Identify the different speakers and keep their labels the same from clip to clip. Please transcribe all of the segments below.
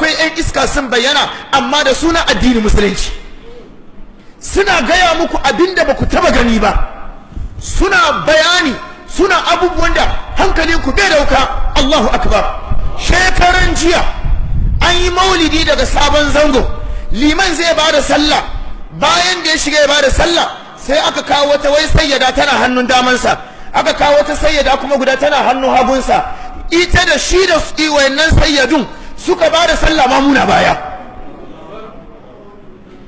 Speaker 1: akwai 'yan iska sun bayyana amma da suna addinin musulunci. Suna gaya muku abin da ba ku taba gani ba. Suna bayani suna abubuwan da hankalinku bai ɗauka Allahu akbar. Shekaran jiya an yi maulidi daga sabon zango. Liman zai ba da sallah. Bayan da ya shiga ya ba da sallah sai aka kawo wata wai sayyada tana hannun damansa. Aka kawo wata sayyada kuma guda tana hannun hagunsa. Ita da shi da wayannan sayyadun suka ba da sallah mamuna baya.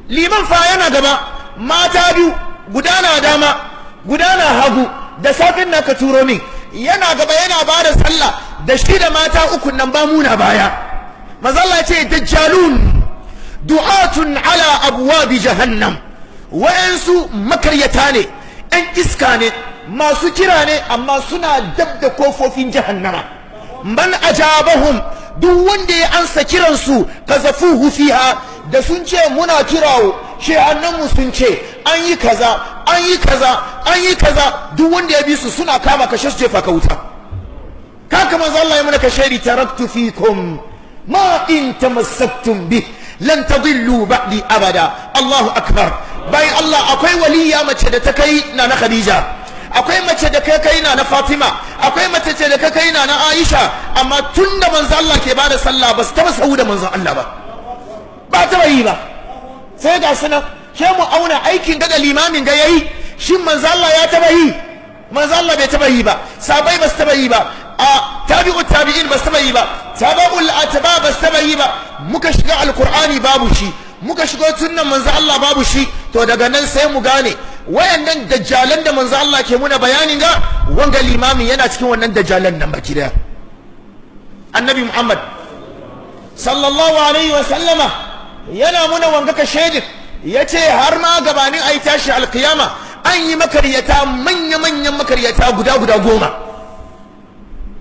Speaker 1: Liman fa yana gaba mata biyu guda na dama guda na hagu da safin na ka turo min. Yana gaba yana ba da sallah da shi da mata uku nan ba muna baya. Mazalla ce dajjalun du'atun ala abwabi jahannam. Wa'ansu makaryata ne yan iska ne masu kira ne amma suna dab da kofofin jahannama. Man ajabahum duk wanda ya ansa kiransu kazafuhu fiha da sun ce muna kirawo shehannanmu sun ce an yi kaza an yi kaza an yi kaza duk wanda ya bi su suna kama kashe su jefa ka wuta. Kaka manzo Allah ya mana kashari taraktu fikum ma in tamassaktum bi lan tadillu ba'di abada. Allahu akbar. Bai Allah akwai waliya mace da ta kai na na Khadija. Akwai mace da kai kai na na Fatima akwai mace ce da kai kai na na Aisha amma tunda manzo Allah ke ba da sallah ba su taba sau da manzo Allah ba. Ba taba yi ba. Sai ga sunan ke mu auna aikin ga da limamin ga yayi shin manzo Allah ya taba yi? Manzo Allah bai taba yi ba. Sabai ba su taba yi ba. A tabi'ut tabi'in ba su taba yi ba. Tabi'ul atba ba su taba yi ba. Muka shiga alqur'ani babu shi. Muka shigo sunnan manzo Allah babu shi. To daga nan sai mu gane wayannan dajjalan da manzo Allah ke muna bayanin ga wanga limamin yana cikin wannan dajjalan nan baki ɗaya. Annabi Muhammad sallallahu alaihi wa sallama yana muna wanga ka shaidin ya ce har ma gabanin ayi tashi alkiyama an yi makaryata manya manyan makaryata guda guda goma.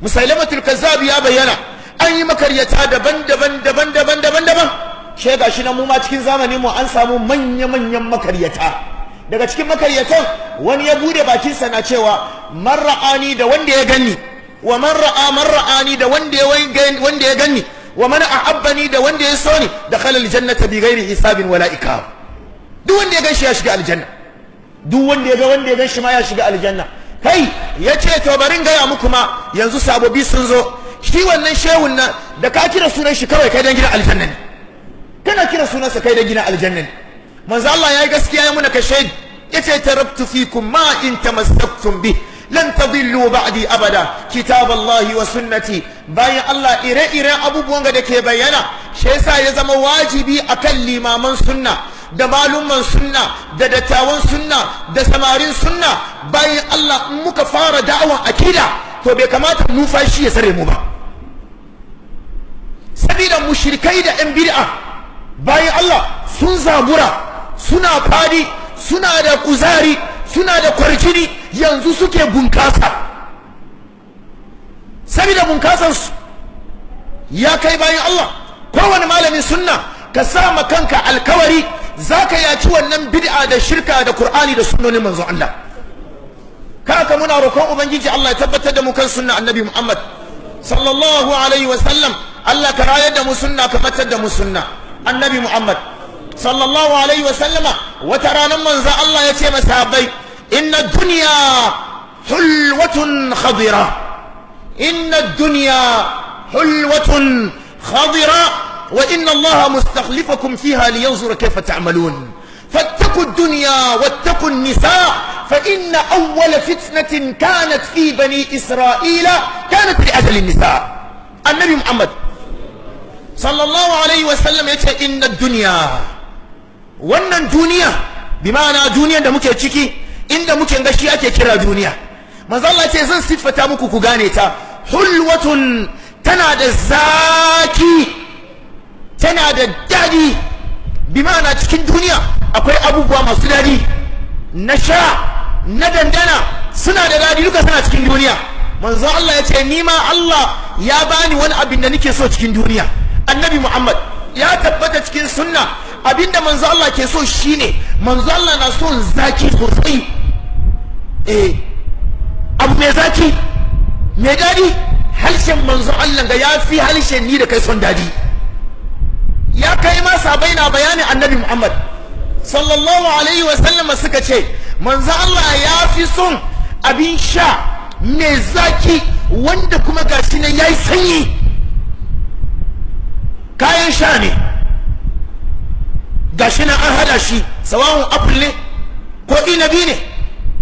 Speaker 1: Musailamatul kazzab ya bayyana an yi makaryata daban-daban daban-daban daban-daban she gashi nan mu ma cikin zamanin mu an samu manya-manyan makaryata. Daga cikin makaryatan wani ya buɗe bakin sa na cewa man ra'ani da wanda ya ganni wa man ra'a man ra'ani da wanda ya wanda ya ganni wa man ahabbani da wanda ya so ni dakhala aljannata bi ghairi hisabin wala ikab duk wanda ya gan shi ya shiga aljanna. Duk wanda ya ga wanda ya gan shi ma ya shiga aljanna. Kai ya ce to barin gaya muku ma yanzu sabobi sun zo. Shi wannan shehun nan da ka kira sunan shi kawai kai dan gidan aljanna ne. Kana kira sunansa kai dan gidan aljanna ne. Manzo Allah yayi gaskiya ya muna ka shaid ya ce taraktu fikum ma in tamassaktum bi. Lan tadillu ba'di abada. Kitab Allah wa sunnati. Bayan Allah ire-iren abubuwan da ke bayyana shi yasa ya zama wajibi akan limaman sunna da malumman sunna da dattawan sunna da samarin sunna. Bayan Allah in muka fara da'awan akida to bai kamata nufashi ya sare mu ba. Sabida mushrikai da yan bid'a bayan Allah sun zabura. Suna faɗi suna da kuzari suna da kwarjini yanzu suke bunkasa sabida bunkasansu ya kai bayan Allah kowane malamin sunna ka sa ma kanka alkawari za ka yaci wannan bid'a da shirka da Kur'ani da sunnonin manzon Allah. Kaka muna roƙon ubangiji Allah ya tabbatar da mu kan sunna annabi Muhammad sallallahu alaihi wa sallam Allah ka rayar da mu sunna ka matar da mu sunna. Annabi Muhammad. Alaihi wa sallama wata ranar manzon Allah ya ce masahabai inna dunya hulwatun khadira. Inna dunya hulwatun khadira وإن الله مستخلفكم فيها لينظر كيف تعملون فاتقوا الدنيا واتقوا النساء فإن أول فتنة كانت في بني إسرائيل كانت لأجل النساء النبي محمد صلى الله عليه وسلم يقول إن الدنيا wannan duniya bi ma'ana duniyar da muke ciki inda muke ga shi ake kira duniya. Manzo Allah ce zan siffata muku ku gane ta. Hulwatun tana da zaki tana da daɗi bi ma'ana cikin duniya akwai abubuwa masu daɗi na sha na dandana suna da daɗi duka suna cikin duniya. Manzo Allah ya ce ni ma Allah ya bani wani abin da nake so cikin duniya. Annabi Muhammad ya tabbata cikin sunna abin da manzo Allah ke so shine manzo Allah na son zaki sosai. Eh abu mai zaki mai daɗi harshen manzo Allah ga ya fi harshen ni da kai son daɗi sabai na bayanin annabi Muhammad sallallahu alaihi wa sallam suka ce manzo Allah ya fi son abin sha mai zaki wanda kuma gashi nan yayi sanyi. Kayan sha ne. Gashi nan an hada shi sawawun apple ne ko inabi ne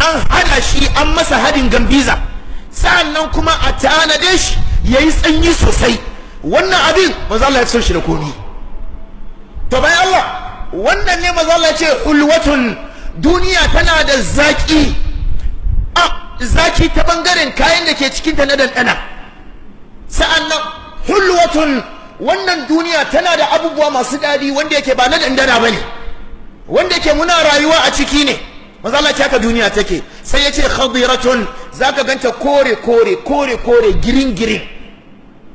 Speaker 1: an hada shi an masa hadin gambiza. Sa'annan kuma a tanade shi yayi tsanyi sosai. Wannan abin manzo Allah ya son shi da komi. To bayan Allah wannan ne manzo Allah ce hulwatun duniya tana da zaki. A zaki ta ɓangaren kayan da ke cikin ta na dandana sa'an nan hulwatun wannan duniya tana da abubuwa masu daɗi wanda yake ba na dandana ba ne wanda yake muna rayuwa a ciki ne. Manzo Allah haka duniya take. Sai ya ce khadiratun. Zaka ganta kore kore kore kore girin girin.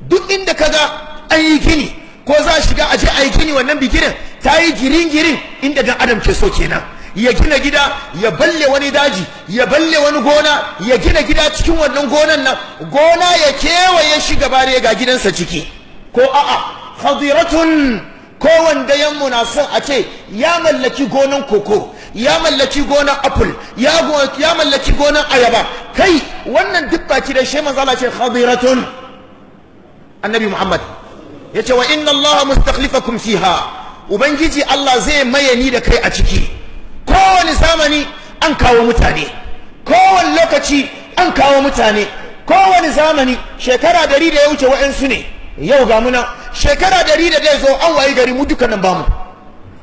Speaker 1: Duk inda kaga an yi gini ko za a shiga aje a gini wannan bigirin ta yi girin girin inda dan adam ke so kenan. Ya gina gida ya balle wani daji ya balle wani gona ya gina gida cikin wannan gonan nan. Gona ya kewaye shi gaba ga gidansa ciki. Ko a'a khadiratun ko wanda yammu na son a ce ya mallaki gonan koko ya mallaki gonan apple ya ya mallaki gonan ayaba. Kai wannan duk baki da shi manzo Allah ce khadiratun annabi Muhammad ya ce wa inna Allah mustakhlifakum fiha. Ubangiji Allah zai maye ni da kai a ciki. Kowane zamani an kawo mutane. Kowane lokaci an kawo mutane. Kowane zamani shekara dari da ya wuce wa'ansu ne. Yau ga muna shekara dari da zai zo an wayi gari mu dukkan nan ba mu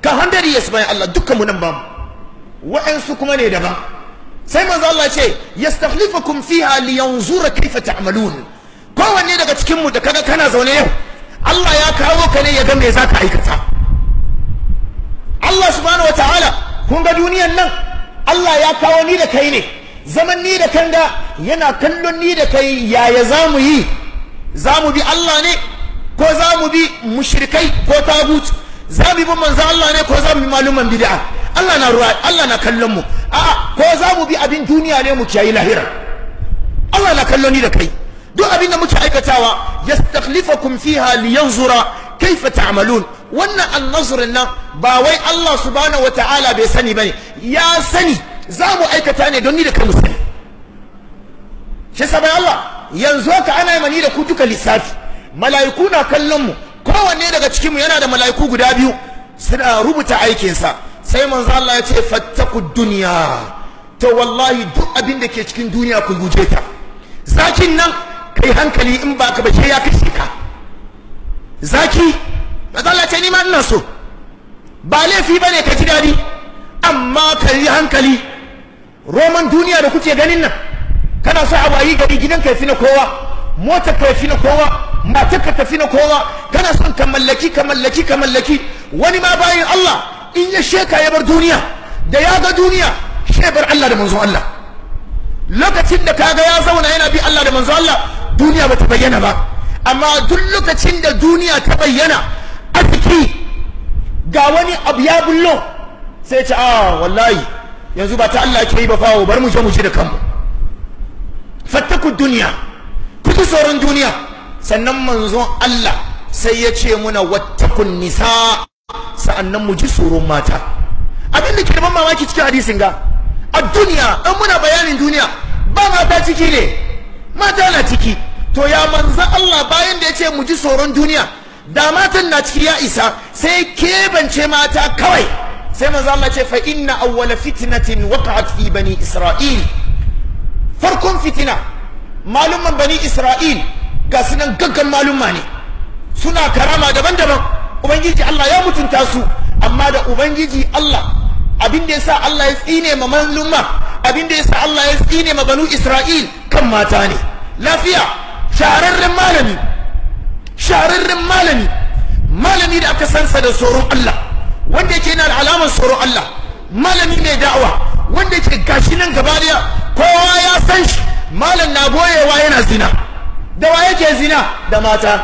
Speaker 1: kan handari ya bayan Allah dukkan mu nan ba mu wa'ansu kuma ne daban. Sai manzo Allah ce yastakhlifukum fiha liyanzura kaifa ta'malun. Kowanne daga cikin mu da kaga kana zaune yau Allah ya kawo ka ne ya ga me zaka aikata. Allah subhanahu wataala kun ga duniyan nan Allah ya kawo ni da kai ne. Zaman ni da kanga yana kallon ni da kai yaya za mu yi? Za mu bi Allah ne ko za mu bi mushrikai ko tagut? Za mu bi manzo Allah ne ko za mu bi maluman bid'a? Allah na ruwa Allah na kallon mu. A'a ko za mu bi abin duniya ne mu kiyayi lahira? Allah na kallon ni da kai. Duk abin da muke aikatawa yastakhlifakum fiha liyanzura kaifa ta'malun. Wannan annazrin nan ba wai Allah subhanahu wata'ala bai sani ba ne. Ya sani za mu aikata ne don ni da kai mu sani. Shi sabai Allah yanzu haka ana mani da ku duka lissafi. Mala'iku na kallon mu. Kowanne daga cikin mu yana da mala'iku guda biyu. Suna rubuta aikinsa. Sai manzo Allah ya ce fattaku duniya to wallahi duk abin da ke cikin duniya ku guje ta. Zakin nan kai hankali in ba ka bace ya kashe ka. Zaki? Allah ce ni ma ina so. Ba laifi ba ne ka ji daɗi amma ka yi hankali. Roman duniya da kuke ganin nan kana so a wayi gari gidan ka fi na kowa motar ka fi na kowa matar ka tafi na kowa. Kana son ka mallaki ka mallaki ka mallaki. Wani ma bayin Allah in ya sheka ya bar duniya. Da ya ga duniya shi bar Allah da manzon Allah. Lokacin da kaga ya zauna yana bi Allah da manzon Allah duniya bata bayyana ba. Amma duk lokacin da duniya ta bayyana arziki ga wani abu ya bullo sai ce a wallahi yanzu ba ta Allah ke yi ba fawo bar mu je mu ji da kanmu. Fattaku duniya. Ku ji tsoron duniya. Sannan manzon Allah sai ya ce muna wattakun nisa. Sa'annan mu ji tsoron mata. Abin da ke da mamaki cikin hadisin ga a duniya in muna bayanin duniya ba mata ciki ne mata na ciki. To ya manzan Allah bayan da ya ce mu ji tsoron duniya da matan na ciki ya isa sai kebance mata kawai. Sai manzan Allah ce fa inna awwala fitnatin waqa'at fi bani isra'il. Farkon fitina malumman bani isra'il ga sunan gaggan malumma ne. Suna karama daban-daban. Ubangiji Allah ya mutunta su amma da ubangiji Allah abin da yasa Allah ya tsine ma malumma abin yasa Allah ya tsine ma banu isra'il kan mata ne. Lafiya shahararren malami shahararren malami malami da aka sansa da tsoron Allah wanda yake yana da alamar tsoron Allah malami mai da'awa wanda yake gashi nan gaba ɗaya kowa ya san shi. Malam na goyewa yana zina. Da wa yake zina? Da mata.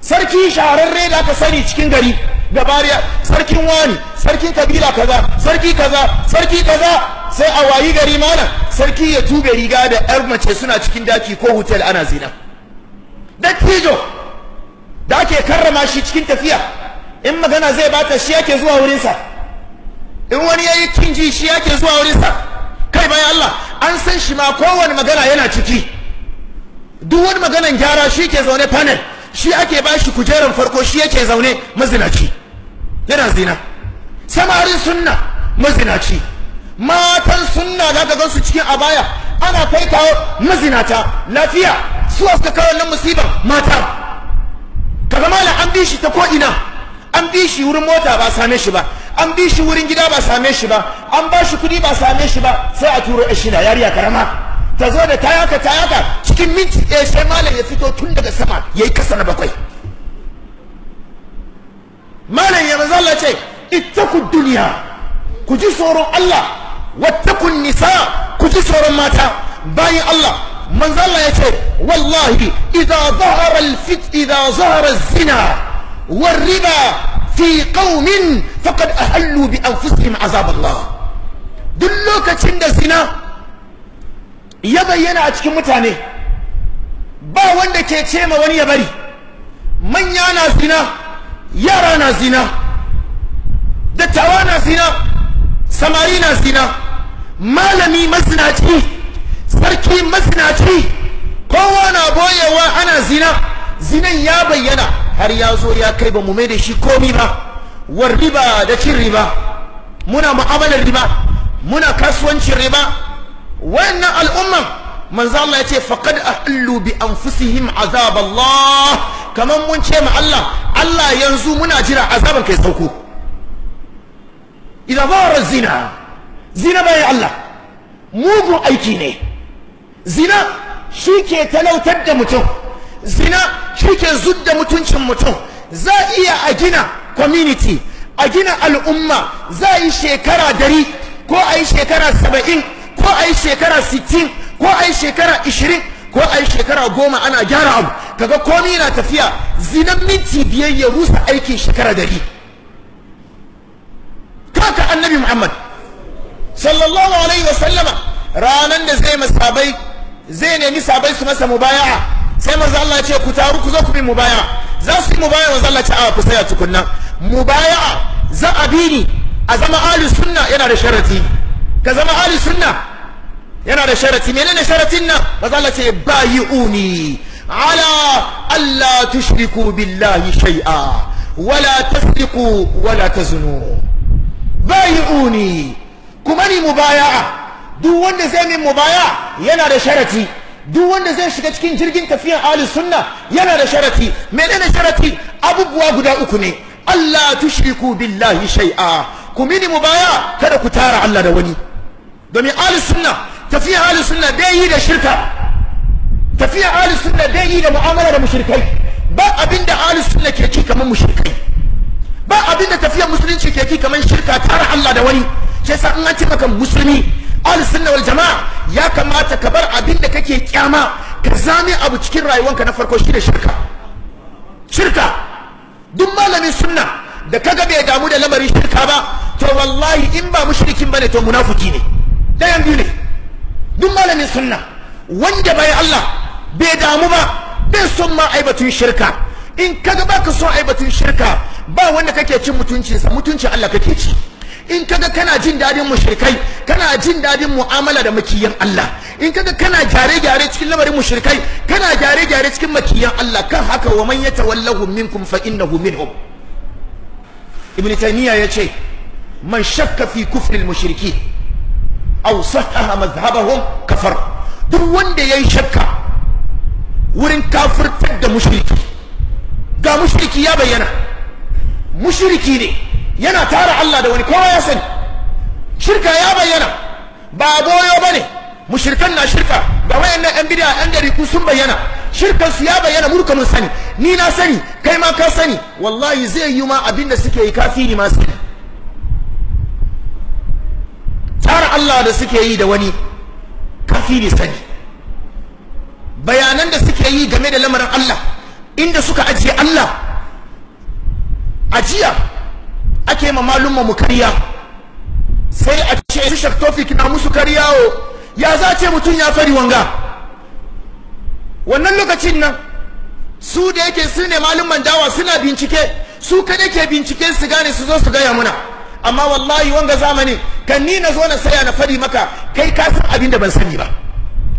Speaker 1: Sarki shahararre da aka sani cikin gari da bariya sarkin wani sarkin kabila kaza sarki kaza sarki kaza. Sai a wayi gari malam sarki ya tube riga da yar mace suna cikin daki ko hotel ana zina. Dattijo da ake karrama shi cikin tafiya in magana zai bata shi yake zuwa wurinsa. In wani yayi kinji shi yake zuwa wurinsa. Kai bayan Allah an san shi ma kowane magana yana ciki. Duk wani maganan gyara shi ke zaune panel shi ake ba shi kujerar farko shi yake zaune mazinaci. Yana zina. Samarin sunna mazinaci. Matan sunna da ka gansu cikin abaya ana kai kawo mazinata. Lafiya su suka kawo wannan musibar? Mata. Kaga malam an bi shi ta ko ina an bi shi wurin mota ba same shi ba. An bi shi wurin gida ba same shi ba. An ba shi kuɗi ba same shi ba. Sai a turo shida yariya karama. Ta zo da tayaka tayaka. Cikin minti ɗaya sai malam ya fito tun daga sama yayi kasa na bakwai. Malam ya manzo Allah ce ittaku duniya ku ji tsoron Allah. Wattakun nisa. Ku ji tsoron mata. Bayin Allah manzo Allah ya ce wallahi idza zahara az-zina war-riba fi qaumin faqad ahallu bi anfusihim azab Allah duk lokacin da zina ya bayyana a cikin mutane ba wanda ke ce ma wani ya bari manya na zina yara na zina dattawa na zina samari na zina malami mazinaci sarki mazinaci kowa na boyewa ana zina zinan ya bayyana har ya zo ya kai ba mu mai da shi komi ba. War riba da cin riba. Muna mu'amalar riba. Muna kasuwancin riba. Wannan al'umman manzo Allah ya ce faqad ahallu bi anfusihim azab Allah. Kaman mun ce ma Allah Allah yanzu muna jira azaban kai sauko. Idan zahara zina. Zina bai Allah. Mugun aiki ne. Zina shi ke talautar da mutum. Zina shi zudda mutuncin mutum. Za iya a gina community a gina al'umma. Za a yi shekara dari ko a yi shekara saba'in ko a yi shekara sittin ko a yi shekara ishirin ko a yi shekara goma ana gyara abu. Kaga komi na tafiya. Zinan minti biyar ya rusa aikin shekara dari. Kaka annabi muhammad sallallahu alaihi wasallama ranan da zai masabai zai nemi sabai su masa mubaya'a. Sai manzo Allah ce ku taru ku zo ku bi mubaya'a. Za su yi mubaya'a manzo Allah ce a ku saya tukunna. Mubaya'a za a bi ni a zama ahli sunna yana da sharati ka zama ahli sunna yana da sharati menene sharatin nan? Manzo Allah ce bayi'uni ala alla tushriku billahi shay'a wala tasriqu wala tazunu bayi'uni. Kuma ni mubaya'a. Duk wanda zai min mubaya'a yana da sharati duk wanda zai shiga cikin jirgin tafiyan ahli sunna yana da sharati. Menene sharati? Abubuwa guda uku ne. Allah tushriku billahi shay'a. Ku mini mubaya kada ku tara Allah da wani. Domin ahli sunna tafiyan ahli sunna bai yi da shirka. Tafiyan ahli sunna bai yi da mu'amala da mushrikai. Ba abin da ahli sunna ke ci kamar mushrikai. Ba abin da tafiyan musulunci ke ci kamar shirka tara Allah da wani. Shi yasa in an ce maka musulmi ahli sunna wal jama'a ya kamata ka bar abin da kake kyama ka zame abu cikin rayuwanka na farko shi da shirka. Shirka. Duk malamin sunna da kaga bai damu da lamarin shirka ba to wallahi in ba mushrikin ba ne to munafiki ne. Dayan biyu ne. Duk malamin sunna wanda bai Allah bai damu ba bai son ma aibatun shirka. In kaga baka son aibatun shirka ba wanda kake cin mutuncinsa mutuncin Allah kake ci. In kaga kana jin daɗin mushrikai kana jin daɗin mu'amala da makiyan Allah. In kaga kana gyare gyare cikin lamarin mushrikai kana gyare gyare cikin makiyan Allah kan haka wa man yatawallahu minkum fa innahu minhum. Ibn taymiya ya ce man shakka fi kufri al-mushriki aw sahaha madhhabahum kafar. Duk wanda yayi shakka wurin kafirtar da mushriki ga mushriki ya bayyana. Mushriki ne. Yana tara Allah da wani kowa ya sani. Shirka ya bayyana. Ba boyo ba ne. Mushrikan na shirka. Ga wayannan yan bid'a yan dariku sun bayyana. Shirkan su ya bayyana murka mun sani. Ni na sani kai ma ka sani. Wallahi zai yi ma abin da suke yi kafiri ma sani. Tara Allah da suke yi da wani kafiri sani. Bayanan da suke yi game da lamarin Allah inda suka ajiye Allah ajiya ake ma malumma mu kariya. Sai a ce su shak tofik na musu kariyawo ya za ce mutum ya fari wanga? Wannan lokacin nan su da yake su ne malumman dawa suna bincike. Su kada ke binciken su gane su zo su gaya muna. Amma wallahi wanga zamani kan ni na zo na saya na faɗi maka kai ka san abin da ban sani ba.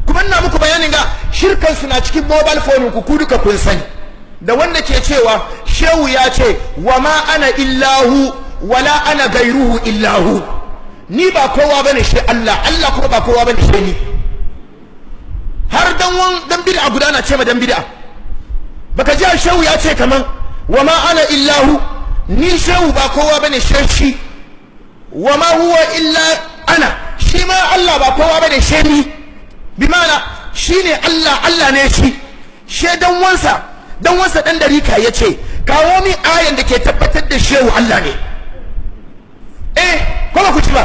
Speaker 1: Kuma ina muku bayanin ga shirkan su na cikin mobile phone ku ku duka kun sani. Da wanda ke cewa shehu ya ce wa ma ana illahu wala ana gairuhu illahu. Ni ba kowa ba ne shi Allah Allah kuma ba kowa ba ne shi ni. Har dan wan dan bid'a guda na ce ma dan bid'a. Baka ji shehu ya ce kaman wa ma ana illahu. Ni shehu ba kowa ba ne shi shi. Wa ma huwa illa ana. Shi ma Allah ba kowa ba ne shi ni. Bi mana shine Allah Allah ne shi. She dan wansa dan wansa dan darika ya ce kawo min ayan da ke tabbatar da shehu Allah ne. Eh ko ba ku ci ba?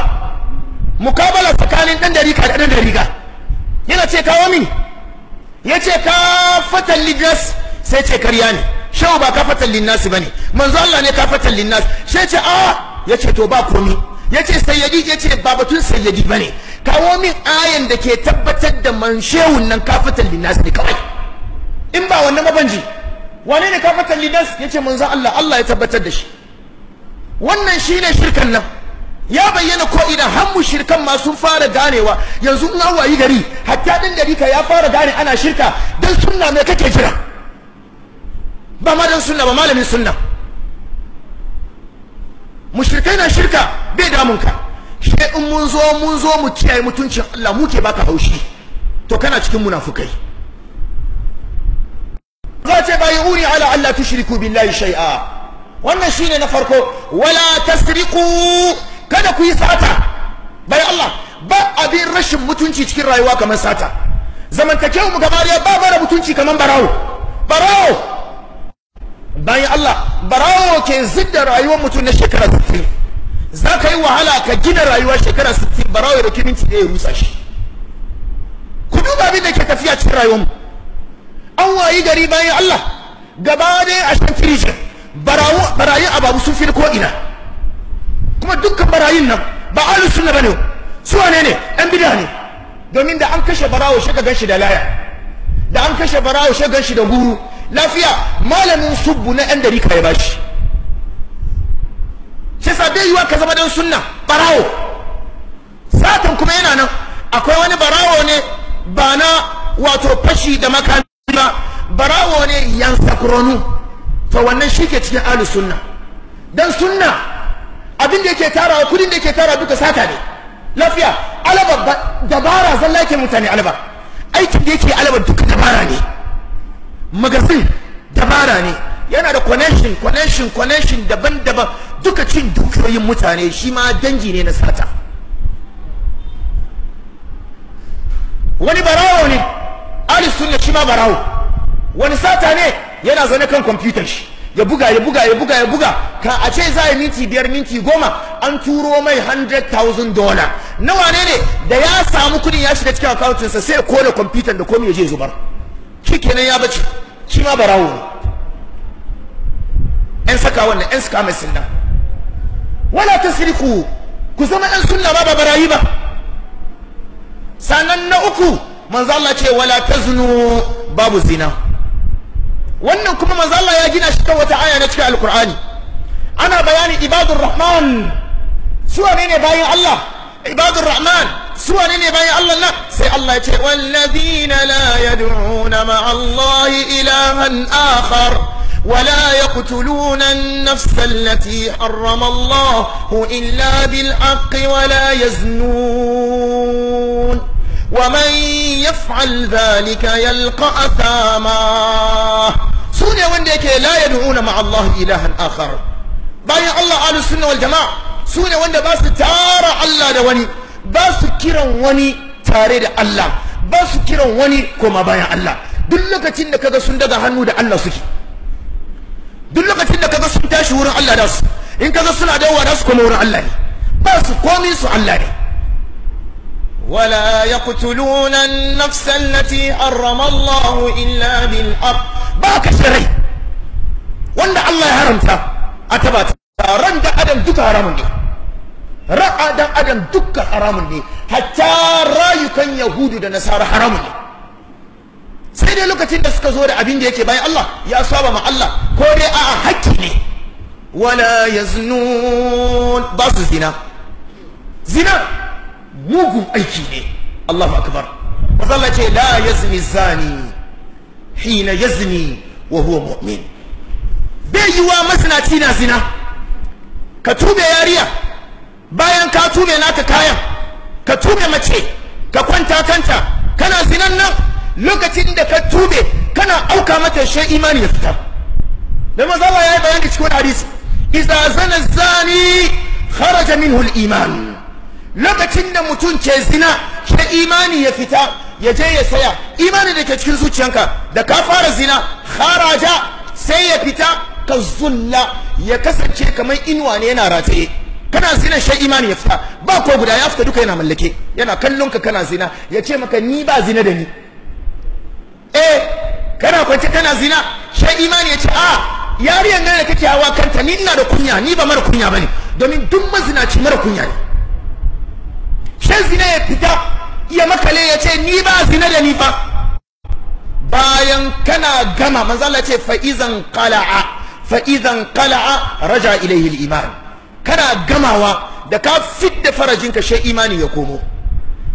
Speaker 1: Mukabala tsakanin dan darika da dan darika yana ce kawo mini ya ce ka fatan linnas. Sai ce karya ne. Shehu ba ka fatan linnas ba ne. Manzo Allah ne ka fatan linnas. Sai ce a. Ya ce to ba komi. Ya ce sayyadi ya ce ba batun sayyadi ba ne. Kawo min ayan da ke tabbatar da man shehun nan ka fatan linnas ne kawai. In ba wannan mabanji wane ne ka fatan linnas ya ce manzo Allah Allah ya tabbatar da shi. Wannan shine shirkan nan. Ya bayyana ko idan har shirkan ma sun fara ganewa. Yanzu in an wayi gari hatta din gari ka ya fara gane ana shirka dan sunna me kake jira? Ba ma dan sunna ba malamin sunna. Mushrikai na shirka bai damun ka. Shi in mun zo mun zo mu kiyaye mutuncin Allah muke baka haushi. To kana cikin munafukai. Za ce bayi uni ala Allah tushriku billahi shay'a. Wannan shine na farko. Wala tasriqu kada ku yi sata. Bai Allah ba abin rashin mutunci cikin rayuwa kamar sata. Zamantakewa mu gaba da ba mara mutunci kamar barawo. Barawo! Bayan Allah barawo ke zidda rayuwar mutum na shekara 60 za yi wahala ka gina rayuwa shekara 60 barawo ya ɗauki minti ɗaya ya rusa shi. Ku duba abin da ke tafiya cikin rayuwar mu. An wayi gari bayan Allah gaba ɗaya a firijin barawo barayi ababu sun fi ko ina kuma dukkan barayin nan ba ahlus sunna ba ne su wane ne? Yan bid'a ne. Domin da an kashe barawo shi ka gan shi da laya. Da an kashe barawo shi gan shi da guru. Lafiya malamin subbu na yan dari ka ya bashi. Shi sa bai yiwa ka zama dan sunna barawo. Satan kuma yana nan. Akwai wani barawo ne ba na wato fashi da makami. Ba barawo ne yan sakronu to wannan shi ke cikin ahlus sunna. Dan sunna abin da yake tarawa kuɗin da yake tarawa duka sata ne. Lafiya alaba dabara zalla yake mutane alaba. Aikin da yake alaba duka dabara ne. Magazin dabara ne. Yana da connection connection connection daban-daban. Duka cin dukiyoyin mutane shi ma dangi ne na sata. Wani barawo ne. Alis sunna shi ma barawo. Wani sata ne yana zaune kan kwamfutar shi. Ya buga ya buga ya buga ya buga. Ka a ce za a minti biyar minti goma an turo mai 100,000 dollar. Nawa ne ne? Da ya samu kuɗin ya shiga cikin akawuntinsa sai ya ƙone kwamfutan da komai ya je zubar. Shi kenan ya bace. Shi ma barawo ne. Yan saka wannan yan saka mai sunna wala tasriku ku zama yan sunna ba ba barayi ba. Sannan na uku manzo Allah ce wala taznu babu zina wannan kuma manzo Allah ya gina shi kan wata aya na cikin alkur'ani ana bayani ibadur rahman su wane ne bayan Allah ibadur rahman su wane ne bayan Allah nan sai Allah ya ce walladhina la yad'una ma'a Allah ilahan akhar ولا يقتلون النفس التي حرم الله إلا بالحق ولا يزنون ومن يفعل ذلك يلقى أثاما سوني وندك لا يدعون مع الله إلها آخر باين الله أهل السنة والجماعة سوني وند باس تارى الله دواني باس كيران وني تاري الله باس كيران وني كما باين الله duk lokacin da kaga sun daga hannu da Allah suke duk lokacin da kaga sun tashi wurin Allah da su in kaga suna dawowa da su kuma wurin Allah ne ba su komi su Allah ne ولا يقتلون النفس التي حرم الله إلا بالحق باك شري وان الله حرمتا أتبات رند أدم دك حرام دي رأى أدم أدم دك حرام دي حتى رايكن يهود da nasara حرام دي sai dai lokacin da suka zo da abin da yake bayan Allah ya saba ma Allah ko dai a'a hakki ne ولا يزنون باس زنا زنا mugun aiki ne. Allahu akbar. Mazalla ce la yazni zani hina yazni wa huwa mu'min. Bai yi wa masinaci na zina. Ka tube yariya. Bayan ka tube naka kayan ka tube mace ka kwanta kanta kana zinan nan lokacin da ka tube kana auka mata shi imani ya fita. Da mazalla ya yi bayani cikin hadisi idza zana zani kharaja minhu al-iman. Lokacin da mutum ke zina shi imani ya fita ya je ya saya. Imani da ke cikin zuciyanka da ka fara zina kharaja sai ya fita ka zulla ya kasance kamar inuwa ne yana rataye. Kana zina shi imani ya fita. Ba ko guda ya fita duka yana mallake. Yana kallon ka kana zina ya ce maka ni ba zina da ni. Eh kana kwance kana zina shi imani ya ce a yariyar nan da kake hawa kanta ni ina da kunya ni ba mara kunya ba ne domin duk mazinaci mara kunya ne. Shan zina ya fita ya makale ya ce ni ba zina da ni fa. Bayan kana gama manzo Allah ce fa izan qala'a fa izan qala'a raja ilayhi al-iman. Kana gamawa da ka fidda farajinka shi imani ya komo.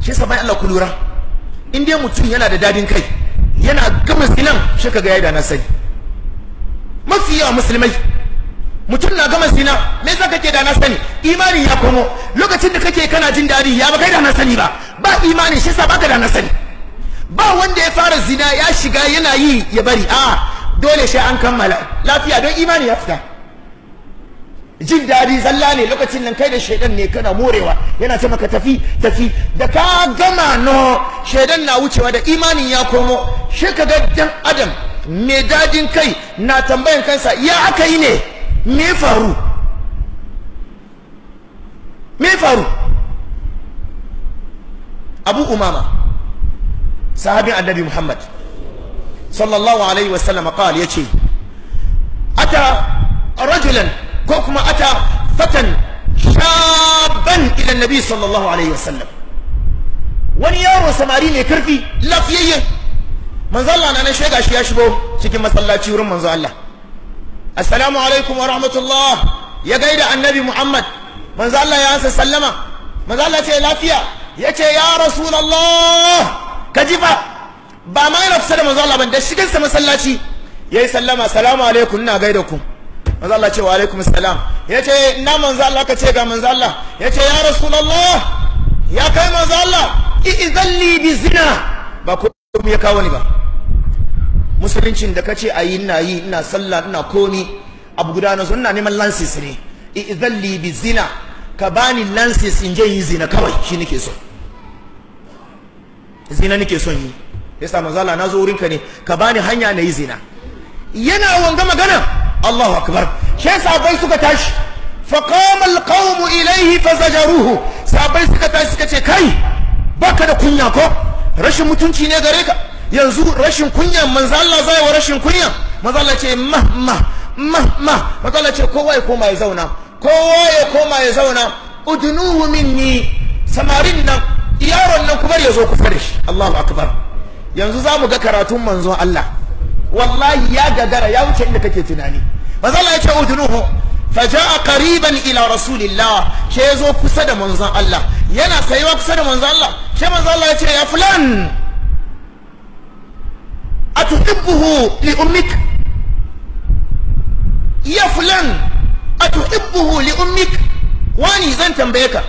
Speaker 1: Shi yasa Allah ku lura in dai mutum yana da daɗin kai yana gama zinan shi kaga yayi da na sani. Mafi yawa musulmai mutum na gama zina me yasa kake da na sani? Imani ya komo. Lokacin da kake kana jin daɗi ya ba kai da na sani ba. Ba imani shi yasa baka da na sani. Ba wanda ya fara zina ya shiga yana yi ya bari. A dole shi an kammala. Lafiya don imani ya fita. Jin daɗi zalla ne lokacin nan kai da shaidan ne kana morewa. Yana ce maka tafi tafi. Da ka gama no shaidan na wucewa da imanin ya komo. Shi ka ga dan adam mai daɗin kai na tambayan kansa ya aka yi ne? Me faru? Me faru? Abu umama sahabin annabi muhammad sallallahu alaihi wasallam qal ya ce ata rajulan ko kuma ata fatan shaban ila nabi sallallahu alaihi wasallam wani yaro samari mai ƙarfi lafiyayye. Manzo Allah na shega shi ya shigo cikin masallaci wurin manzo Allah. Assalamu alaikum wa rahmatullah. Ya gaida annabi muhammad. Manzo Allah ya ansa sallama. Manzo Allah ce lafiya. Ya ce ya rasulullah ka ji fa ba ma yana da manzo Allah ban da shigan sa masallaci. Yayi sallama assalamu alaikum ina gaida ku. Manzo Allah ce wa alaikum assalam. Ya ce ina manzo Allah? Ka ce ga manzo Allah. Ya ce ya rasulullah ya kai manzo Allah i'zalli bi zina. Ba ko ya kawo ni ba. Musuluncin da kace ayi ina yi ina sallah ina komi abu guda na ina neman lansis ne. I'zalli bi zina ka bani lansis in je yi zina kawai shi nake so. Zina nake son yi. Yasa manzo Allah na zo wurin ka ne ka bani hanya na yi zina. Yana wanga magana Allahu akbar. Shi sahabbai suka tashi. Fa qama alqawm ilayhi fazajaruhu sahabbai suka tashi suka ce kai baka da kunya ko? Rashin mutunci ne gare ka. Yanzu rashin kunya manzo Allah zai wa rashin kunya. Manzo Allah ce ma ma ma ma manzo Allah ce kowa ya koma ya zauna. Kowa ya koma ya zauna. Udunuhu minni. Samarin nan yaron nan kuma ya zo kusa da shi. Allahu akbar. Yanzu za mu ga karatun manzon Allah. Wallahi ya gagara ya wuce inda kake tunani. Manzo Allah ya ce udunuhu faja'a qariban ila rasulillah. She ya zo kusa da manzon Allah. Yana kaiwa kusa da manzon Allah. She manzon Allah ya ce ya fulan. أتحبه لأمك؟ يا فلان أتحبه لأمك؟ واني زن تنبيك.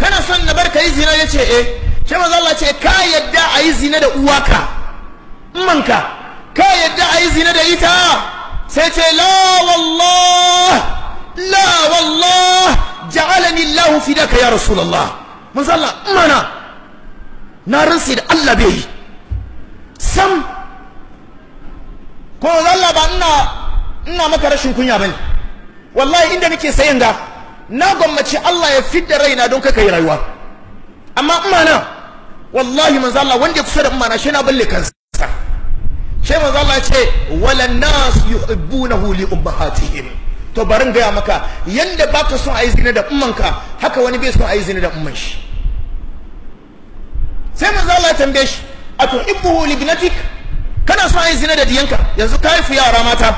Speaker 1: كان سن نبرك إزينا يتي إيه؟ كما ذا الله تي كاي الدعاء إزينا دا أواكا. منك كاي الدعاء إزينا دا إيتا. سيتي لا والله لا والله جعلني الله فداك يا رسول الله. من ذا الله؟ منا نارسل الله بيه sam. Ko Allah ba ina ina maka rashin kunya ba ne. Wallahi inda nake sayin ga na gwammaci Allah ya fidda raina don kaka rayuwa. Amma mana wallahi manzo Allah wanda kusa da mana shi na balle kansa. Sai manzo Allah ya ce wala nas yuhibbunahu li ummahatihim. To barin gaya maka yanda baka son ayi zina da ummanka haka wani bai son ayi zina da umman shi. Sai manzo Allah ya tambaye shi atuhibbuhu li ibnatik? Kana son ayi zina da diyanka? Yanzu ka haifu yara mata.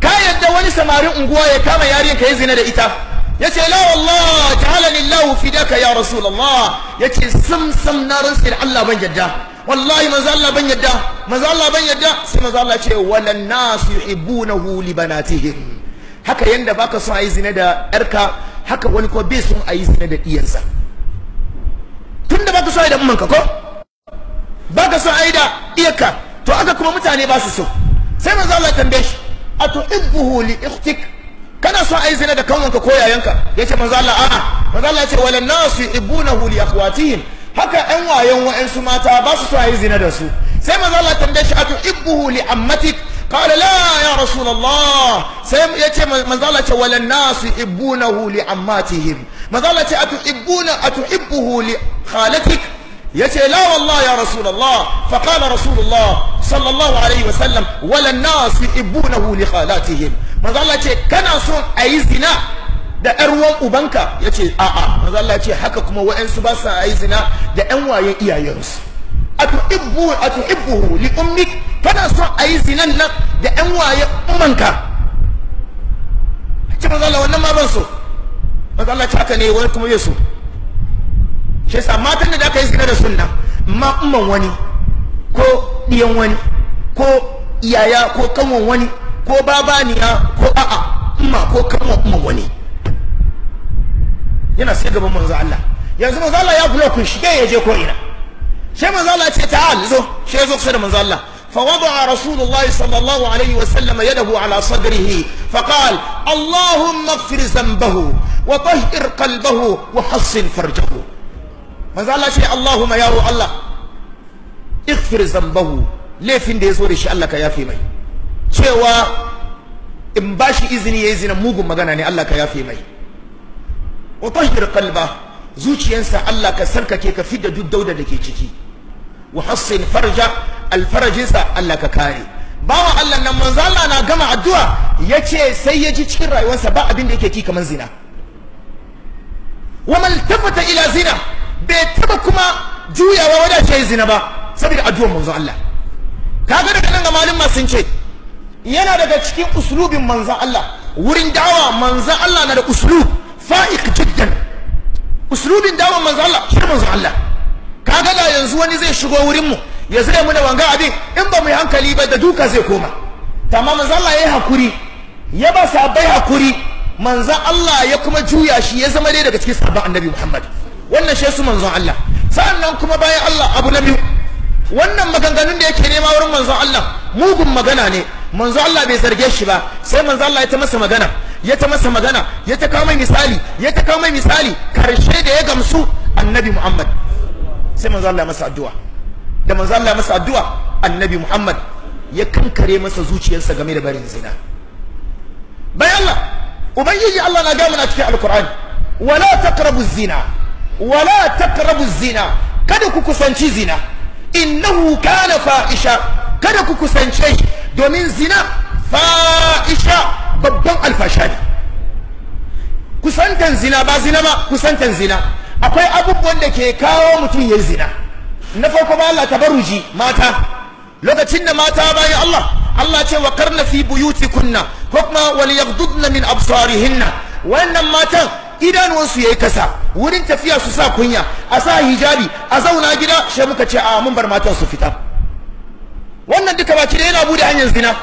Speaker 1: Ka yadda wani samarin unguwa ya kama yarinya ka yi zina da ita. Yace la wallah ta'ala lillahu fidaka ya rasulullah ya ce sam sam na da Allah ban yadda. Wallahi manzo Allah ban yadda. Manzo Allah ban yadda. Sai manzo Allah ce walan nas yuhibbunahu li banatihim. Haka yanda baka son ayi zina da yarka haka wani ko bai son ayi zina da diyansa tunda baka son ayi da ummanka ko? Baka son ayi da iyaka to aka kuma mutane ba su so. Sai manzo Allah tambaye shi atuhibbuhu li ikhtik? Kana son ayi zina da kanwanka ko yayanka? Yace manzo Allah a'a. Manzo Allah ya ce walan nasu yuhibbunahu li akhwatihim. Haka ɗan wayan wa'ansu mata ba su so ayi zina da su. Sai manzo Allah tambaye shi atuhibbuhu li ammatik? Qala la ya rasulullah sai ya ce manzo Allah ya ce walan nasu yuhibbunahu li ammatihim. Manzo Allah ya ce la wallah ya rasulullah fa qala rasulullah sallallahu alaihi wasallam wala nas yuhibbunahu li khalatihim manzo Allah ce kana son ayi zina da ƴar uwan ubanka ya ce a a manzo Allah ce haka kuma wa'ansu ba sa ayi zina da ƴan wayen iyayensu atuhibbu atuhibbuhu li ummik kana son ayi zinan nan da ƴan wayen ummanka ce manzo Allah wannan ma ban so manzo Allah ce haka ne wani kuma bai shi yasa matan da aka yi zina da sunna ma umman wani ko ɗiyan wani ko iyaya ko kanwan wani ko babaniya ko a'a umma ko kanwan umman wani yana sai gaban manzo Allah yanzu manzo Allah ya block shi bai je ko ina sai manzo Allah ce ta'al zo shi ya zo kusa da manzo Allah فوضع رسول الله صلى الله عليه وسلم يده على صدره فقال اللهم اغفر ذنبه وطهر قلبه وحصن فرجه manzo Allah ce Allahumma ya Allah ighfir zambahu. Laifin da ya zo da shi Allah ka yafe mai. Cewa in ba shi izini ya izinin mugun magana ne Allah ka yafe mai. Wa tahhir qalba zuciyarsa Allah ka sarkake ka fidda duk dauda da ke ciki. Wa hassin farja alfarajinsa Allah ka kare. Bawa Allah nan manzo Allah na gama addu'a ya ce sai ya ji cikin rayuwarsa ba abin da yake ki kamar zina. Wa maltafata ila zina bai taba kuma juyawa wadda ce zina ba saboda addu'ar manzon Allah. Kaga daga nan ga malin sun ce yana daga cikin uslubin manzon Allah. Wurin dawa manzon Allah na da uslub fa'iq jiddan. Uslubin dawa manzon Allah shi manzon Allah. Kaga da yanzu wani zai shigo wurin mu ya zai mu da wanga abin in ba mu yi hankali ba da duka zai koma. Tamam manzon Allah yayi haƙuri ya ba sabai haƙuri manzon Allah ya kuma juya shi ya zama dai daga cikin sahabban annabi Muhammad. Wannan shi su manzon Allah. Sa'annan kuma bayan Allah abu na biyu wannan maganganun da yake nema wurin manzon Allah mugun magana ne. Manzon Allah bai zarge shi ba sai manzon Allah ya ta masa magana ya ta masa magana ya ta kawo mai misali ya ta kawo mai misali. Karshe da ya gamsu annabi Muhammad. Sai manzon Allah masa addu'a. Da manzon Allah masa addu'a annabi Muhammad ya kankare masa zuciyarsa game da barin zina. Bayan Allah ubangiji Allah na gama na cikin alkur'ani wala taqrabu zina. Wala taqrabu zina kada ku kusanci zina innahu kana fa'isha kada ku kusance shi domin zina fa'isha babban alfasha ne kusantan zina ba zina ba kusantan zina akwai abubuwan da ke kawo mutum ya zina na farko ba Allah tabaruji mata lokacin da mata bayan Allah Allah ce wa karna fi buyutikunna ko kuma wal yaghdudna min absarihinna wannan matan idanuwansu yayi kasa wurin tafiya su sa kunya a sa hijabi a zauna gida sai muka ce a mun bar matan su fita. Wannan duka baki da yana buɗe hanyar zina.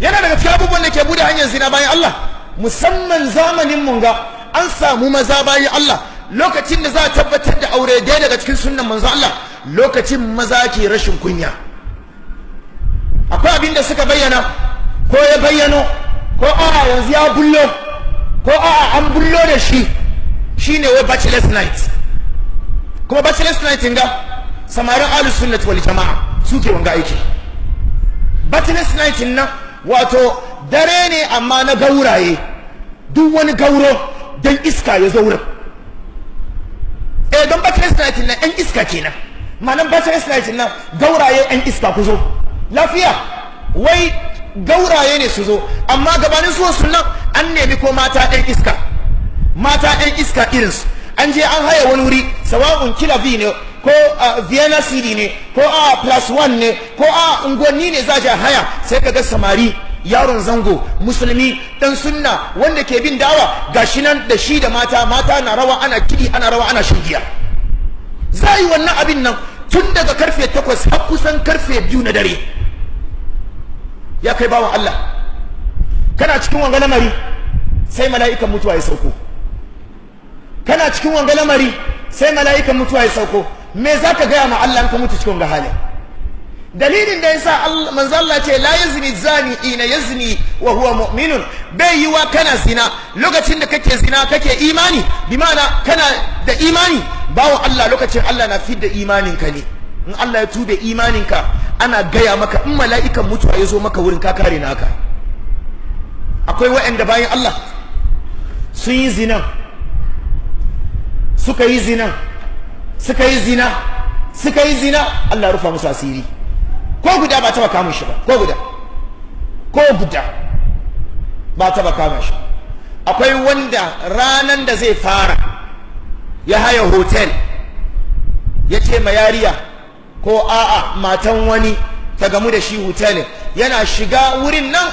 Speaker 1: Yana daga cikin abubuwan da ke buɗe hanyar zina bayan Allah. Musamman zamanin mun ga an samu maza bayan Allah. Lokacin da za a tabbatar da aure ɗaya daga cikin sunnan manzo Allah lokacin maza ke rashin kunya. Akwai abin da suka bayyana ko ya bayyano ko a yanzu ya bullo. Ko a an bullo da shi. Shine wai bachelor's night. Kuma bachelor's night ga samarin ahlus sunnati wal jama'a suke wanga aiki. Bachelor's night nan wato dare ne amma na gauraye. Duk wani gauro dan iska ya zo wurin. Eh don bachelor's night nan yan iska kenan. Ma'anan bachelor's night nan gauraye yan iska ku zo. Lafiya? Wai gauraye ne su zo amma gabanin zuwan sunan an nemi ko mata ɗan iska mata ɗan iska irinsu an je an haya wani wuri sawa'un kila v ne ko vienna cd ne ko a plus one ne ko a unguwanni ne za a haya sai ka ga samari yaron zango musulmi dan sunna wanda ke bin dawa gashi nan da shi da mata mata na rawa ana kidi ana rawa ana shan giya. Za yi wannan abin nan tun daga ƙarfe takwas har kusan ƙarfe biyu na dare. Ya kai bawan Allah. Kana cikin wanga lamari sai mala'ikan mutuwa ya sauko. Kana cikin wanga lamari sai mala'ikan mutuwa ya sauko. Me za ka gaya ma Allah ka mutu cikin wanga halin dalilin da yasa manzo Allah ce la yazni zani ina yazni wa huwa mu'minun. Bai yiwa kana zina. Lokacin da kake zina kake imani bi ma'ana kana da imani. Bawo Allah lokacin Allah na fidda imanin ka ne. In Allah ya tube imanin ka ana gaya maka in mala'ikan mutuwa ya zo maka wurin ka kare naka akwai waɗanda bayan Allah sun yi zinan suka yi zinan suka yi zina suka yi zina Allah rufa musu asiri. Ko guda ba taba kamun shi ba ko guda. Ko guda ba taba kamun shi. Akwai wanda ranan da zai fara ya haya hotel ya ce ma yariya ko a'a matan wani ta gamu da shi hotelin yana shiga wurin nan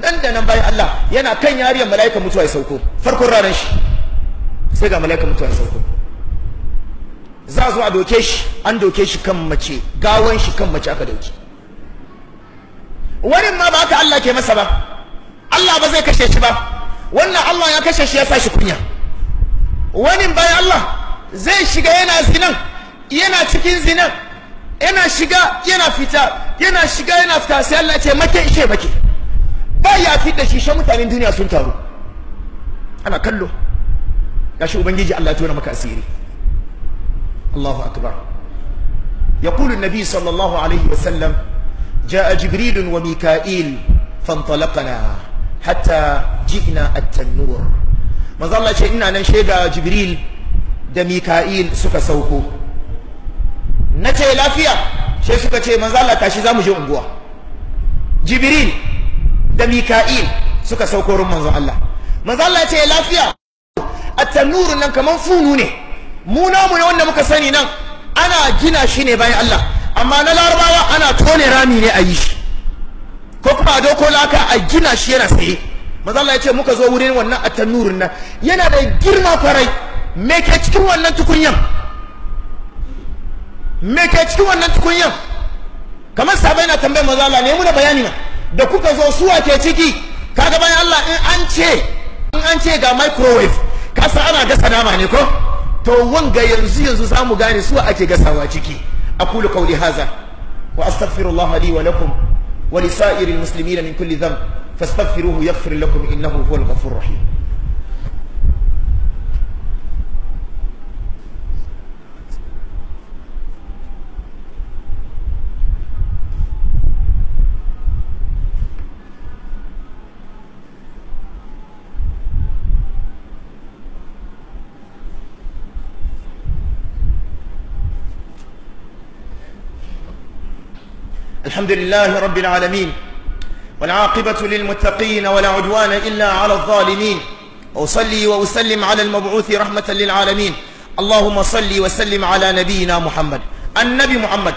Speaker 1: nan da nan bayan Allah yana kan yariyar mala'ika mutuwa ya sauko. Farkon ranar shi sai ga mala'ika mutuwa ya sauko. Za zo a doke shi an doke shi kan mace gawan shi kan mace aka ɗauke wani ma ba haka Allah ke masa ba. Allah ba zai kashe shi ba. Wannan Allah ya kashe shi ya sa shi kunya. Wani bayan Allah zai shiga yana zinan yana cikin zinan. yana shiga yana fita yana shiga yana fita sai Allah ce make ishe make ba ya fi da shi shan mutanen duniya sun taru ana kallo gashi ubangiji Allah ya tona maka asiri Allahu akbar يقول النبي صلى الله عليه وسلم جاء جبريل وميكائيل فانطلقنا حتى جئنا التنور manzo Allah ce ina nan shaida Jibril da Mika'il suka sauko Nace lafiya. Sai suka ce manzo Allah tashi za mu je unguwa. Jibril da Mika'il suka sauko rin manzo Allah. Manzo Allah ce lafiya. At-tanur nan kaman funu ne. Mu namu ne wanda muka sani nan ana gina shi ne bayan Allah. Amma na larabawa ana tone rami ne a yi shi. Ko kuma a doko laka a gina shi yana tsaye. Maza Allah ya ce muka zo wurin wannan attanurin nan. Yana da girma ƙwarai. Me ke cikin wannan tukunyan? Me ke cikin wannan tukunyan kamar sabai na tambayar maza Allah ne muna bayani na da kuka zo suwa ke ciki? Kaga bayan Allah in an ce in an ce ga microwave kasa ana gasa nama ne ko? To wanga yanzu yanzu za mu gane su ake gasawa ciki. Aqulu qawli hadha wa astaghfirullah li wa lakum wa li sa'iril muslimin min kulli dhanb fastaghfiruhu yaghfir lakum innahu huwal ghafurur rahim. الحمد لله رب العالمين والعاقبة للمتقين ولا عدوان إلا على الظالمين. وأصلي وأسلم على المبعوث رحمة للعالمين. اللهم صلي وسلم على نبينا محمد. النبي محمد.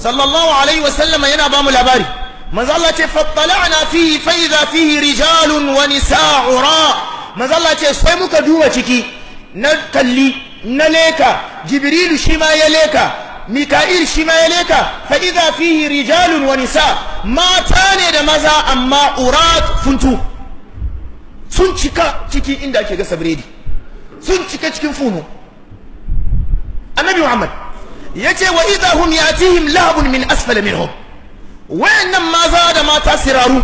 Speaker 1: صلى الله عليه وسلم ينا بام الأباري manzo Allah ce فيه fihi fa idha fihi rijalun wa nisa'u ra manzo جبريل شما sai mika'il shi ma ya leka. Fa idza fihi rijalun wa nisa. Mata ne da maza amma urat funtu. Sun cika cikin inda ake gasa biredi. Sun cika cikin funu. Annabi muhammad ya ce wa idza hum yatihim lahabun min asfala minhum. Wayannan maza da mata siraru.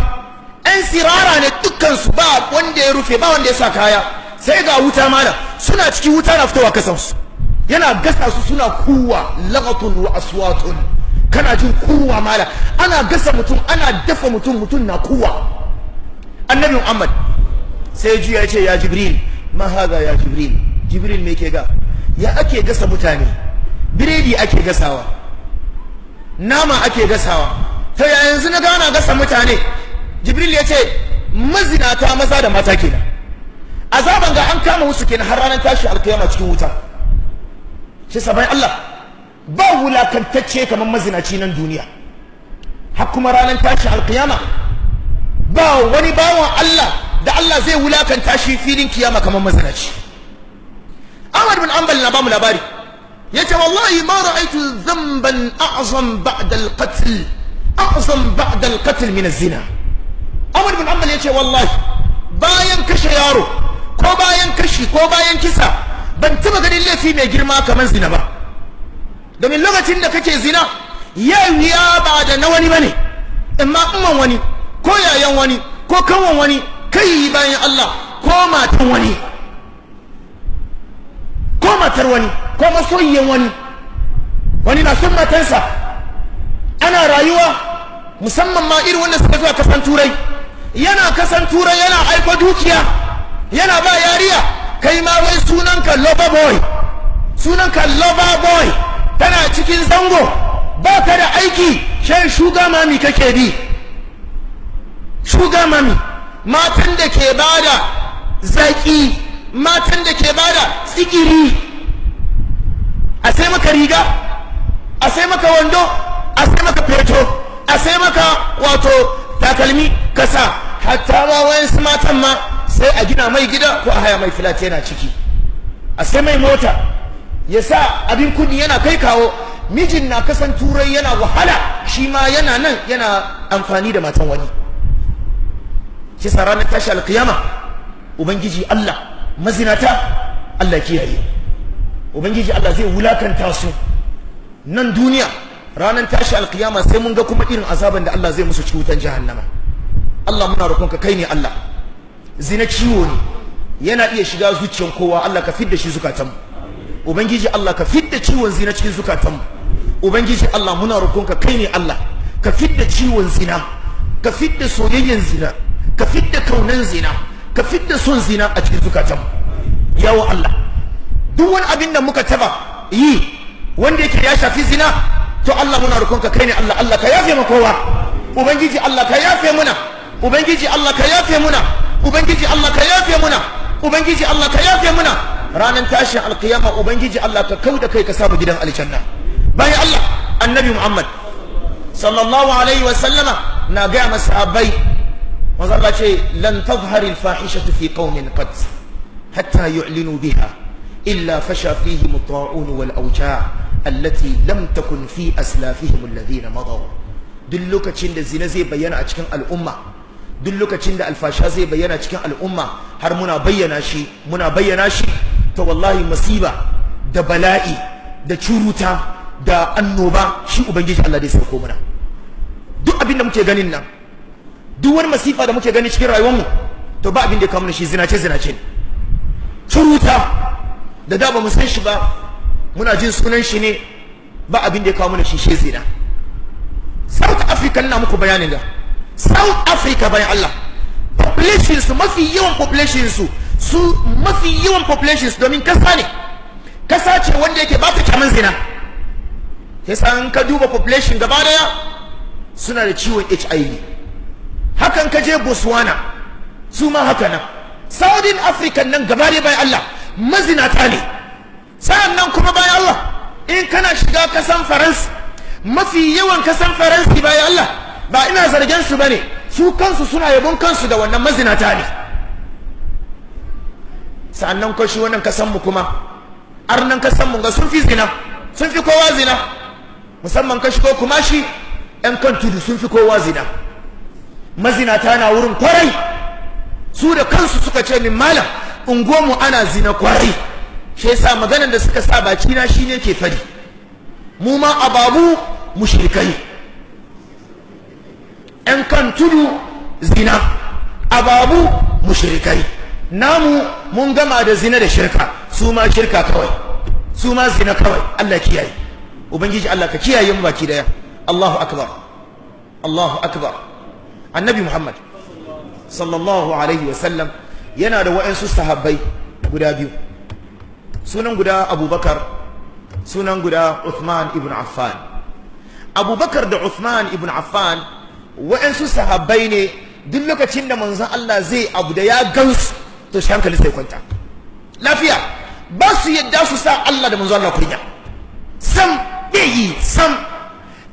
Speaker 1: Ɗan sirara ne dukkan su ba wanda ya rufe ba wanda ya sa kaya. Sai ga wuta mala suna cikin wuta na fitowa kasansu. Yana gasa su suna kuwa lagatun wa aswatun. Kana jin kuwa mala ana gasa mutum ana dafa mutum mutum na kuwa. Annabi muhammad sai juya ya ce ya jibril ma haza ya jibril? Jibril me ke ga? Ya ake gasa mutane? Biredi ake gasawa. Nama ake gasawa. To ya yanzu na gana gasa mutane? Jibril ya ce mazinata maza da mata kenan. Azaban ga an kama musu kenan har ranar tashi alkiyama cikin wuta. Shi sabai Allah ba wulakantacce kamar mazinaci nan duniya. Har kuma ranar tashi alkiyama ba wani bawan Allah da Allah zai wulaƙanta shi filin kiyama kamar mazinaci. Ahmad bin Ambal na ba mu labari ya ce wallahi ma ra'aytu dhanban a'zam ba'da al-qatl a'zam ba'da al-qatl min az-zina. Ahmad bin Ambal ya ce wallahi bayan kashe yaro ko bayan kashi ko bayan kisa ban taba ganin laifi mai girma kamar zina ba. Domin lokacin da kake zina yau ya ba da na wani ba ne amma umman wani ko yayan wani ko kanwan wani kai bayan Allah ko matan wani ko matar wani ko masoyiyan wani. Wani na son matansa. Ana rayuwa musamman ma irin wanda suka zuwa kasan turai. Yana kasan turai yana aiko dukiya yana ba yariya. Kai ma wai sunanka lover boy. Sunanka lover boy. Tana cikin zango. Ba ka da aiki. Shan shuga mami kake bi. Shuga mami. Matan da ke ba da zaki matan da ke ba da tsigiri a sai maka riga a sai maka wando a sai maka feto a sai maka wato takalmi kasa hatta ma wayansu matan ma sai a gina mai gida ko a haya mai filat yana ciki. A sai mai mota ya sa abin kuɗi yana kai kawo. Mijin na kasan turai yana wahala shi ma yana nan yana amfani da matan wani. Shi sa ranar tashi alkiyama ubangiji Allah mazinata Allah kiyaye. Ubangiji Allah zai wulaƙanta su. Nan duniya ranar tashi alkiyama sai mun ga kuma irin azaban da Allah zai musu cikin jahannama. Allah muna roƙonka kai ne Allah. Zina ciwo ne. Yana iya shiga zuciyan kowa Allah ka fidda shi zukatanmu. Ubangiji Allah ka fidda ciwon zina cikin zukatanmu. Ubangiji Allah muna roƙonka kai ne Allah. Ka fidda ciwon zina ka fidda soyayyen zina ka fidda kaunan zina ka fidda son zina a cikin zukatanmu. Yawo Allah duk wani abin da muka taba yi wanda yake ya shafi zina to Allah muna roƙonka kai ne Allah. Allah ka yafe mu kowa. Ubangiji Allah ka yafe muna. Ubangiji Allah ka yafe muna. Ubangiji Allah ka yafe muna ubangiji Allah ka yafe muna ranar tashin alkiyama ubangiji Allah ka kauda kai ka samu gidan aljanna bayan Allah annabi Muhammad sallallahu alaihi wa sallama na ga masahabai manzo Allah ce lan tazhar al-fahishatu fi qaumin qad hatta yu'linu biha illa fasha fihim at-ta'un wal awja' allati lam takun fi aslafihim alladhina madaw duk lokacin da zina zai bayyana a cikin al'umma duk lokacin da alfasha zai bayyana cikin al'umma har muna bayyana shi muna bayyana shi to wallahi masiba da bala'i da curuta da annoba shi ubangiji Allah zai sauko mana. Duk abin da muke ganin nan duk wani masifa da muke gani cikin rayuwarmu to ba abin da ya kawo mana shi zinace zinace curuta da da ba mu san shi ba muna jin sunan shi ne ba abin da ya kawo mana shi shi zina. South Africa na muku bayanin da South Africa bayan Allah. Population su mafi yawan population su su mafi yawan population su domin kasa ne. Kasa ce wanda yake ba ta kyaman zina. Yasa an ka duba population gaba ɗaya suna da ciwon HIV hakan ka je Botswana su ma haka nan. Southern Africa nan gaba ɗaya bayan Allah mazinata ne. Sa'an nan kuma bayan Allah in kana shiga kasan Faransa mafi yawan kasan Faransa bayan Allah ba ina zargen su ba ne. Su kansu suna yabon kansu da wannan mazinata ne. Sa'annan kashi wannan kasan mu kuma arnan kasan mu ga sun fi zina sun fi kowa zina. Musamman kashi ko kuma shi yan kan tudu sun fi kowa zina. Mazinata na wurin ƙwarai. Su da kansu suka ce min malam unguwanmu ana zina ƙwarai. Shi yasa maganar da suka sa baki na shine ke fari mu ma ababu mushrikai. Yan kan tudu zina ababu mushrikai. Namu mun gama da zina da shirka su ma shirka kawai su ma zina kawai. Allah kiyaye. Ubangiji Allah ka kiyaye mu baki ɗaya. Allahu akbar. Allahu akbar. Annabi Muhammad sallallahu alaihi wa sallam yana da wa'ansu sahabbai guda biyu. Sunan guda Abubakar sunan guda Uthman ibn Affan. Abubakar da Uthman ibn Affan wa'ansu sahabbai ne duk lokacin da manzon Allah zai abu da ya gansu to shi hankali sai kwanta. Lafiya. Ba su yadda su sa Allah da manzon Allah kunya. Sam yi sam.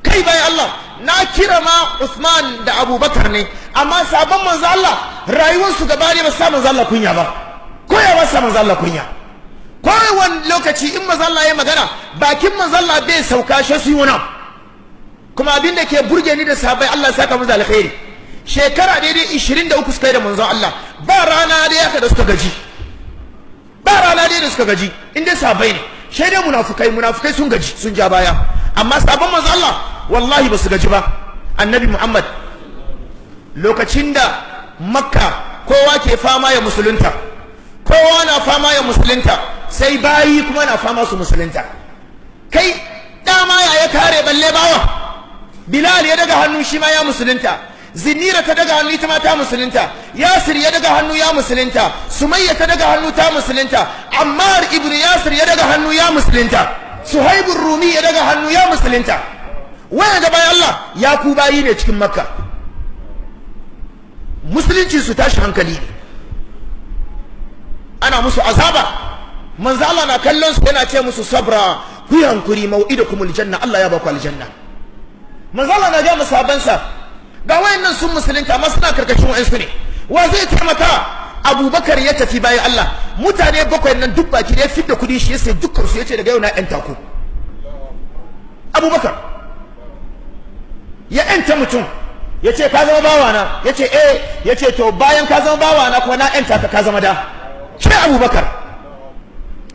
Speaker 1: Kai bayan Allah na kira ma Uthman da Abubakar ne amma sabon manzo Allah rayuwarsu gaba ne ba sa manzo Allah kunya ba. Ko ya ba sa Allah kunya? Kowane lokaci in manzo Allah ya magana bakin manzo Allah bai sauka shi su yi wani kuma abin da ke burge ni da sahabbai Allah saka musu alkhairi. Shekara daidai 23 suka yi da manzon Allah. Ba rana da yaka da suka gaji. Ba rana da suka gaji. In dai sahabbai ne. Sai dai munafukai munafukai sun gaji sun ja baya. Amma sabon manzon Allah wallahi ba su gaji ba. Annabi Muhammad lokacin da makka kowa ke fama ya musulunta kowa na fama ya musulunta sai bayi kuma na fama su musulunta. Kai dama ya ya kare balle bawa? Bilal ya daga hannu shi ma ya musulunta. Zinira ta daga hannu ita ta musulunta. Yasir ya daga hannu ya musulunta. Sumayya ta daga hannu ta musulunta. Ammar ibnu yasir ya daga hannu ya musulunta. Suhaibur rumi ya daga hannu ya musulunta. Waya ga bayan Allah ya ku bayi ne cikin makka. Musulunci su tashi hankali ne. Ana musu azaba. Manzo Allah na kallon su yana ce musu sabra ku hankuri mau'idakum aljanna Allah ya baku aljanna. Manzo Allah na ga masabansa ga wayannan sun musulunta amma suna ƙarƙashin wayansu ne. Wa zai taimaka Abubakar ya tafi bayan Allah. Mutane bakwai nan duk baki da ya fidda kuɗi shi ya ce dukkan su ya ce daga yau na yan taku Abubakar ya yanta mutum ya ce ka zama bawana ya ce eh. Ya ce to bayan ka zama bawana kuma na yanta ka zama da. Shi abubakar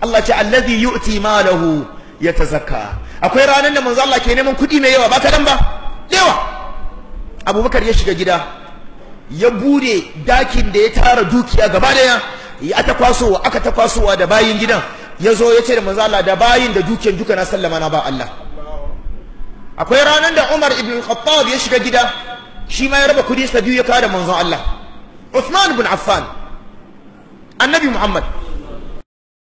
Speaker 1: Allah ce allazi yu'ti malahu yatazakka. Akwai ranar da manzo Allah ke neman kuɗi mai yawa ba kadan ba yawa. Abubakar ya shiga gida ya buɗe ɗakin da ya tara dukiya gaba ɗaya ya ta kwasowa aka ta kwasowa da bayin gidan. Ya zo ya ce da manzo Allah da bayin da dukiyan duka na sallama na ba Allah. Akwai ranar da Umar ibn Khattab ya shiga gida shi ma ya raba kuɗi sa biyu ya kawo da manzon Allah. Uthman ibn Affan annabi Muhammad.